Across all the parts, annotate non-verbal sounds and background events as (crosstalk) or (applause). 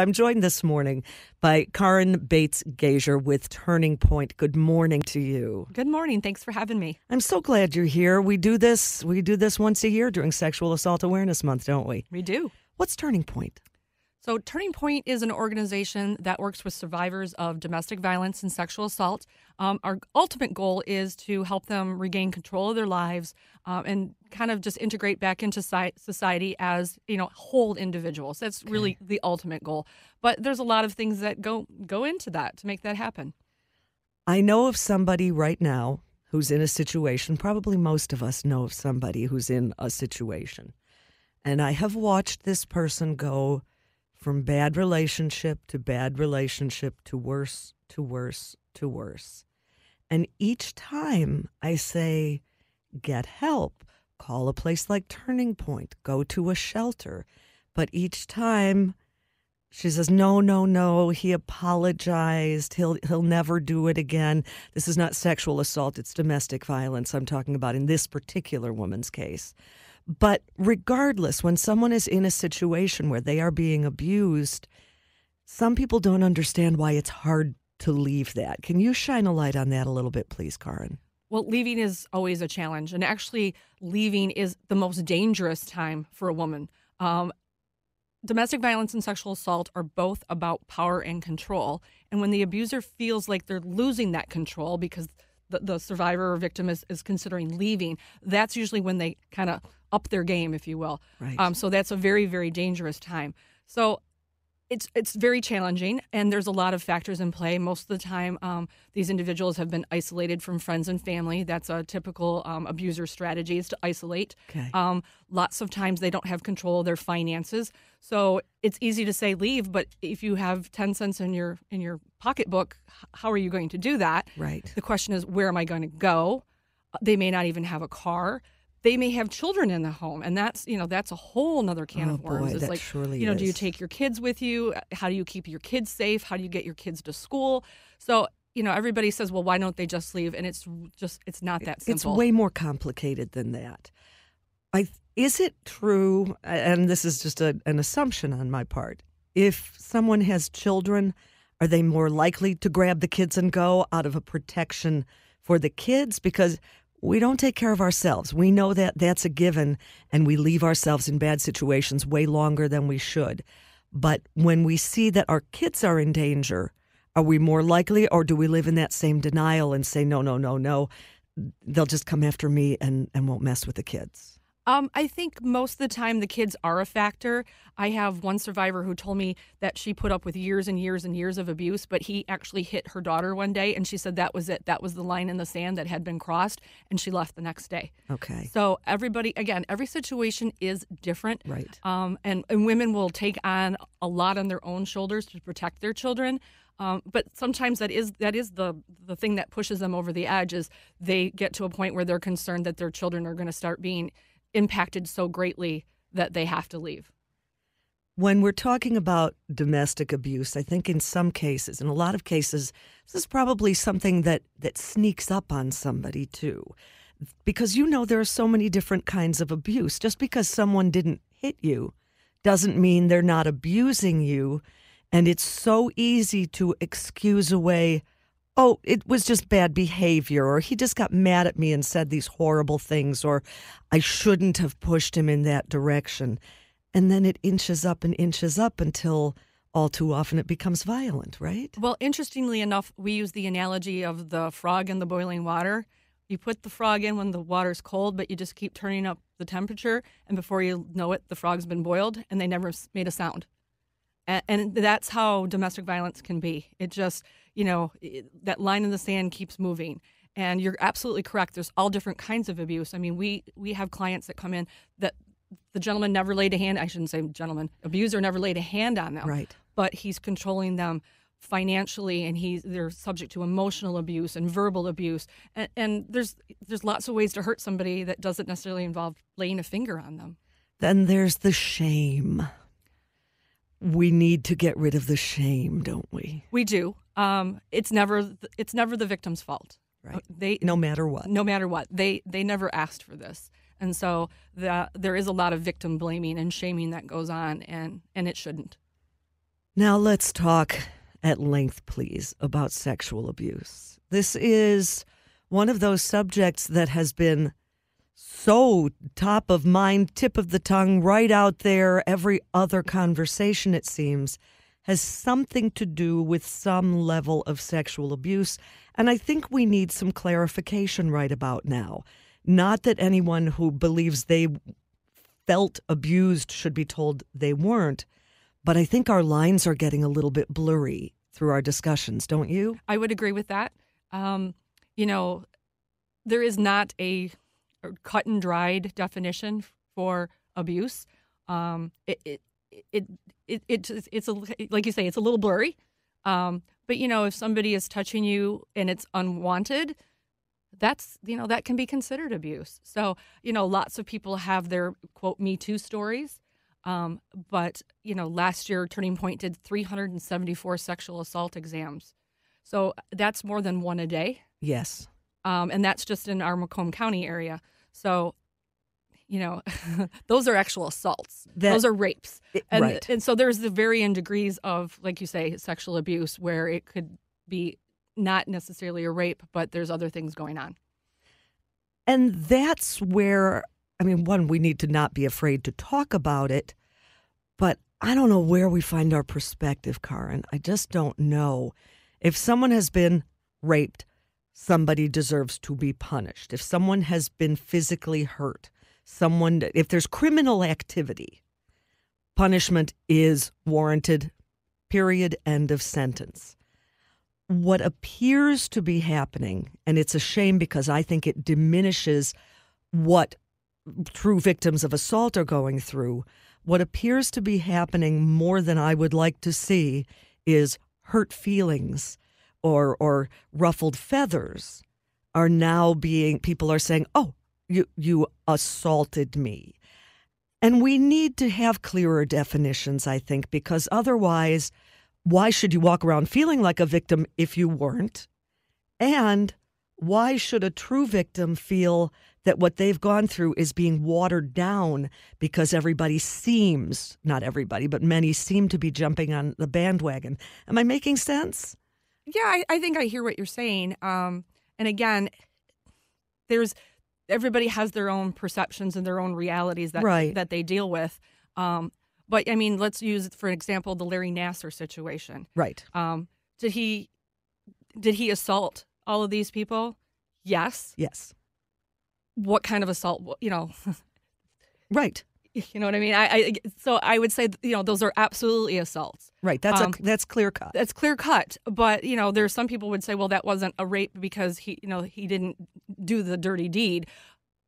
I'm joined this morning by Karin Bates Gager with Turning Point. Good morning to you. Good morning. Thanks for having me. I'm so glad you're here. We do this we do this once a year during Sexual Assault Awareness Month, don't we? We do. What's Turning Point? So, Turning Point is an organization that works with survivors of domestic violence and sexual assault. Um, our ultimate goal is to help them regain control of their lives um, and kind of just integrate back into society as you know whole individuals. That's okay. really the ultimate goal. But there's a lot of things that go go into that to make that happen. I know of somebody right now who's in a situation. Probably most of us know of somebody who's in a situation, and I have watched this person go from bad relationship to bad relationship to worse to worse to worse. And each time I say, get help, call a place like Turning Point, go to a shelter. But each time she says, no, no, no, he apologized. He'll, he'll never do it again. This is not sexual assault, it's domestic violence I'm talking about in this particular woman's case. But regardless, when someone is in a situation where they are being abused, some people don't understand why it's hard to leave that. Can you shine a light on that a little bit, please, Karin? Well, leaving is always a challenge. And actually, leaving is the most dangerous time for a woman. Um, domestic violence and sexual assault are both about power and control. And when the abuser feels like they're losing that control because the, the survivor or victim is, is considering leaving, that's usually when they kind of up their game, if you will. Right. Um, so that's a very, very dangerous time. So it's it's very challenging, and there's a lot of factors in play. Most of the time, um, these individuals have been isolated from friends and family. That's a typical um, abuser strategy is to isolate. Okay. Um, lots of times they don't have control of their finances, so it's easy to say leave. But if you have ten cents in your in your pocketbook, how are you going to do that? Right. The question is, where am I going to go? They may not even have a car they may have children in the home and that's you know that's a whole nother can oh, of worms. boy, it's that like surely you know is. do you take your kids with you? How do you keep your kids safe? How do you get your kids to school? So you know everybody says well why don't they just leave? And it's just it's not that simple. it's way more complicated than that. I is it true and this is just a, an assumption on my part if someone has children are they more likely to grab the kids and go out of a protection for the kids? Because we don't take care of ourselves. We know that that's a given, and we leave ourselves in bad situations way longer than we should. But when we see that our kids are in danger, are we more likely, or do we live in that same denial and say, no, no, no, no, they'll just come after me and, and won't mess with the kids? Um, I think most of the time the kids are a factor. I have one survivor who told me that she put up with years and years and years of abuse, but he actually hit her daughter one day, and she said that was it. That was the line in the sand that had been crossed, and she left the next day. Okay. So everybody, again, every situation is different. Right. Um, and, and women will take on a lot on their own shoulders to protect their children. Um, but sometimes that is that is the the thing that pushes them over the edge is they get to a point where they're concerned that their children are going to start being impacted so greatly that they have to leave. When we're talking about domestic abuse, I think in some cases, in a lot of cases, this is probably something that, that sneaks up on somebody too. Because you know there are so many different kinds of abuse. Just because someone didn't hit you doesn't mean they're not abusing you. And it's so easy to excuse away oh, it was just bad behavior, or he just got mad at me and said these horrible things, or I shouldn't have pushed him in that direction. And then it inches up and inches up until all too often it becomes violent, right? Well, interestingly enough, we use the analogy of the frog in the boiling water. You put the frog in when the water's cold, but you just keep turning up the temperature, and before you know it, the frog's been boiled and they never made a sound. And, that's how domestic violence can be. It just, you know, that line in the sand keeps moving. And you're absolutely correct. There's all different kinds of abuse. I mean, we we have clients that come in that the gentleman never laid a hand. I shouldn't say gentleman. Abuser never laid a hand on them. Right. But he's controlling them financially, and he's they're subject to emotional abuse and verbal abuse. And, and there's there's lots of ways to hurt somebody that doesn't necessarily involve laying a finger on them. Then there's the shame we need to get rid of the shame, don't we? We do. Um, it's never it's never the victim's fault. Right. Uh, they no matter what. No matter what. They they never asked for this. And so the, there is a lot of victim blaming and shaming that goes on and and it shouldn't. Now let's talk at length, please, about sexual abuse. This is one of those subjects that has been so top of mind, tip of the tongue, right out there. Every other conversation, it seems, has something to do with some level of sexual abuse. And I think we need some clarification right about now. Not that anyone who believes they felt abused should be told they weren't, but I think our lines are getting a little bit blurry through our discussions, don't you? I would agree with that. Um, you know, there is not a, cut and dried definition for abuse. Um, it, it, it, it, it, it's a, like you say, it's a little blurry. Um, but you know, if somebody is touching you and it's unwanted, that's you know that can be considered abuse. So you know, lots of people have their quote Me Too stories. Um, but you know, last year Turning Point did 374 sexual assault exams, so that's more than one a day. Yes, um, and that's just in our Macomb County area. So, you know, (laughs) those are actual assaults. That- those are rapes, It- and right. and so there's the varying degrees of, like you say, sexual abuse where it could be not necessarily a rape, but there's other things going on. And that's where, I mean, one, we need to not be afraid to talk about it, but I don't know where we find our perspective, Karen. I just don't know. If someone has been raped, somebody deserves to be punished. If someone has been physically hurt, someone, if there's criminal activity, punishment is warranted, period, end of sentence what appears to be happening, and it's a shame because I think it diminishes what true victims of assault are going through. What appears to be happening more than I would like to see is hurt feelings or or ruffled feathers are now being people are saying, "Oh, you you assaulted me." And we need to have clearer definitions, I think, because otherwise why should you walk around feeling like a victim if you weren't? And why should a true victim feel that what they've gone through is being watered down because everybody seems, not everybody, but many seem to be jumping on the bandwagon? Am I making sense? Yeah, I, I think I hear what you're saying. Um, and again, there's everybody has their own perceptions and their own realities that Right. that they deal with. Um, but I mean, let's use for example the Larry Nassar situation. Right. Um, did he did he assault all of these people? Yes. Yes. What kind of assault? You know, (laughs) Right. (laughs) you know what I mean. I, I so I would say you know those are absolutely assaults. Right. That's Um, a that's clear cut. That's clear cut. But you know, there's some people would say, well, that wasn't a rape because he you know he didn't do the dirty deed.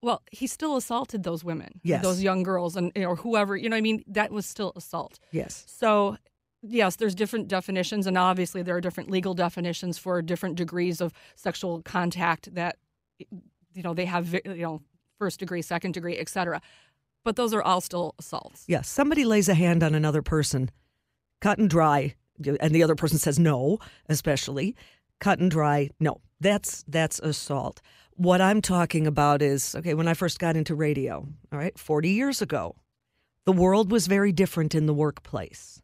Well, he still assaulted those women, Yes. those young girls, and or whoever. You know, what I mean, that was still assault. Yes. So, yes, there's different definitions, and obviously there are different legal definitions for different degrees of sexual contact that, you know, they have, you know, first degree, second degree, et cetera. But those are all still assaults. Yes. Somebody lays a hand on another person, cut and dry, and the other person says no, especially cut and dry. No, that's that's assault. What I'm talking about is okay. When I first got into radio, all right, 40 years ago, the world was very different in the workplace,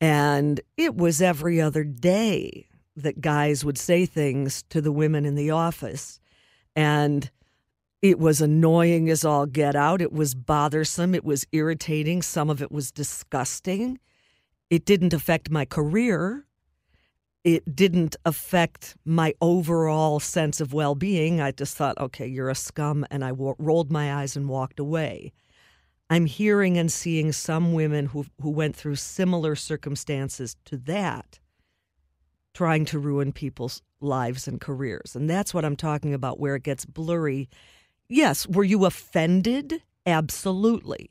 and it was every other day that guys would say things to the women in the office, and it was annoying as all get out. It was bothersome. It was irritating. Some of it was disgusting. It didn't affect my career. It didn't affect my overall sense of well being. I just thought, okay, you're a scum. And I rolled my eyes and walked away. I'm hearing and seeing some women who, who went through similar circumstances to that trying to ruin people's lives and careers. And that's what I'm talking about, where it gets blurry. Yes, were you offended? Absolutely.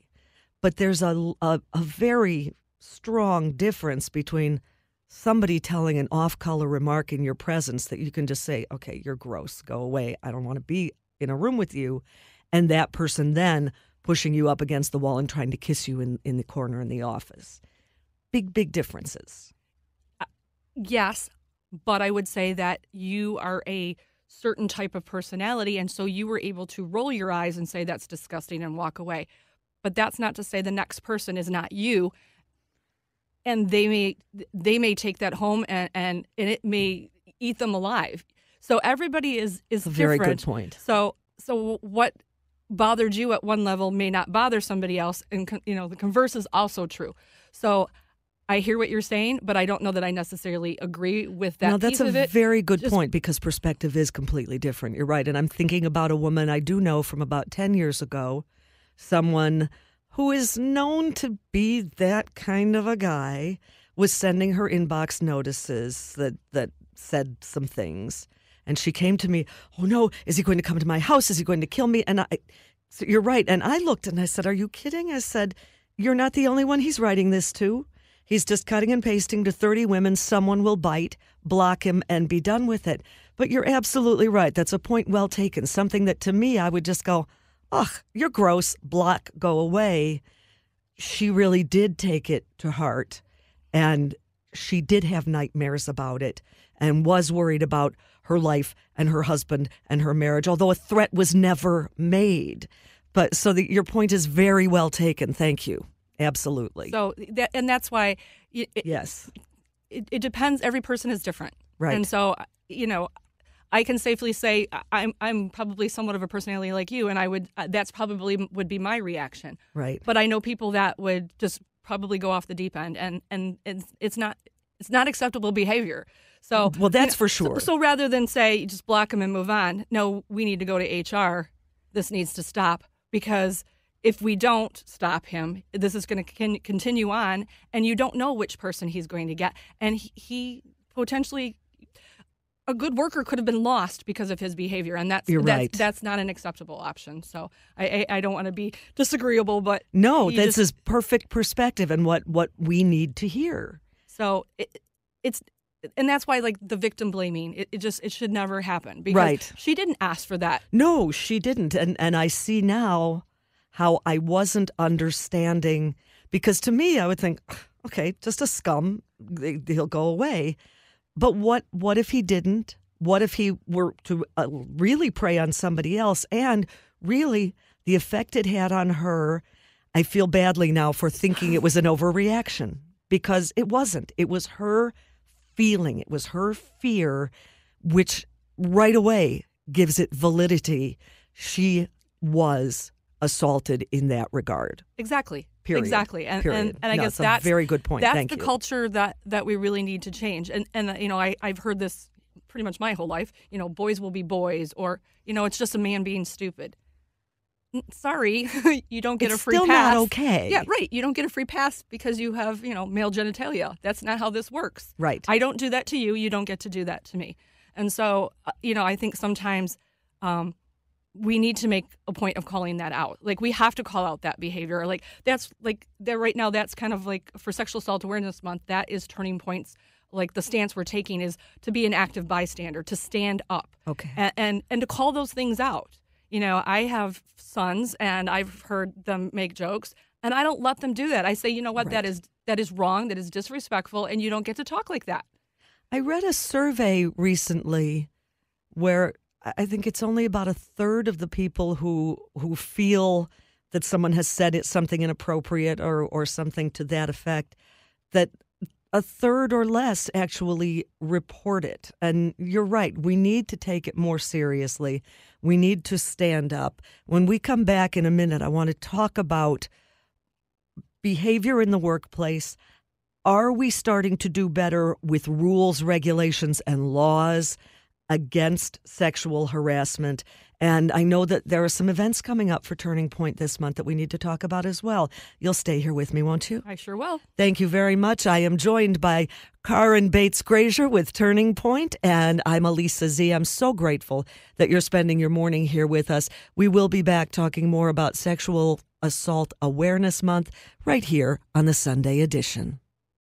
But there's a, a, a very strong difference between somebody telling an off color remark in your presence that you can just say, okay, you're gross, go away. I don't want to be in a room with you. And that person then pushing you up against the wall and trying to kiss you in, in the corner in the office. Big, big differences. Uh, yes, but I would say that you are a certain type of personality, and so you were able to roll your eyes and say that's disgusting and walk away. But that's not to say the next person is not you. and they may they may take that home and and, and it may eat them alive. So everybody is is a very different. good point. So so what bothered you at one level may not bother somebody else, and you know the converse is also true. So I hear what you're saying, but I don't know that I necessarily agree with that now, that's a very good Just- point because perspective is completely different. You're right. And I'm thinking about a woman I do know from about 10 years ago, someone who is known to be that kind of a guy, was sending her inbox notices that, that said some things. And she came to me, Oh no, is he going to come to my house? Is he going to kill me? And I, so you're right. And I looked and I said, Are you kidding? I said, You're not the only one he's writing this to. He's just cutting and pasting to 30 women. Someone will bite, block him, and be done with it. But you're absolutely right. That's a point well taken. Something that to me, I would just go, Ugh, you're gross, block, go away. She really did take it to heart. And she did have nightmares about it and was worried about her life and her husband and her marriage, although a threat was never made. But so the, your point is very well taken. Thank you. Absolutely. So that, and that's why it, yes. it, it depends. Every person is different, Right. And so you know, I can safely say I'm I'm probably somewhat of a personality like you, and I would uh, that's probably would be my reaction. Right. But I know people that would just probably go off the deep end, and and it's, it's not it's not acceptable behavior. So Well, that's you know, for sure. So, rather than say you just block them and move on, no, we need to go to HR. This needs to stop because if we don't stop him, this is going to con- continue on, and you don't know which person he's going to get, and he, he potentially. A good worker could have been lost because of his behavior, and that's You're that's, right. that's not an acceptable option. So I I, I don't want to be disagreeable, but No, this just- is perfect perspective and what, what we need to hear. So it, it's and that's why like the victim blaming it, it just it should never happen because Right. she didn't ask for that. No, she didn't. And and I see now how I wasn't understanding because to me I would think, okay, just a scum, he'll go away. But what what if he didn't? What if he were to uh, really prey on somebody else and really the effect it had on her? I feel badly now for thinking it was an overreaction because it wasn't. It was her feeling, it was her fear, which right away gives it validity. She was assaulted in that regard. Exactly. Period. Exactly. And Period. and, and I No, guess that's a very good point. That's Thank the you. culture that that we really need to change. And and you know I I've heard this pretty much my whole life. You know, boys will be boys, or you know, it's just a man being stupid. Sorry, (laughs) you don't get It's a free still pass. not okay. Yeah, right. You don't get a free pass because you have you know male genitalia. That's not how this works. Right. I don't do that to you. You don't get to do that to me. And so, uh, you know, I think sometimes um, we need to make a point of calling that out. Like we have to call out that behavior. Like that's like that right now. That's kind of like for Sexual Assault Awareness Month. That is turning points. Like the stance we're taking is to be an active bystander, to stand up, Okay. and and, and to call those things out. You know, I have sons, and I've heard them make jokes, and I don't let them do that. I say, you know what, that Right. is that is wrong. That is disrespectful, and you don't get to talk like that. I read a survey recently where I think it's only about a third of the people who who feel that someone has said it something inappropriate or or something to that effect that a third or less actually report it. And you're right, we need to take it more seriously. We need to stand up. When we come back in a minute, I want to talk about behavior in the workplace. Are we starting to do better with rules, regulations, and laws against sexual harassment? And I know that there are some events coming up for Turning Point this month that we need to talk about as well. You'll stay here with me, won't you? I sure will. Thank you very much. I am joined by Karen Bates Grazier with Turning Point, and I'm Alisa Zee. I'm so grateful that you're spending your morning here with us. We will be back talking more about Sexual Assault Awareness Month right here on the Sunday edition.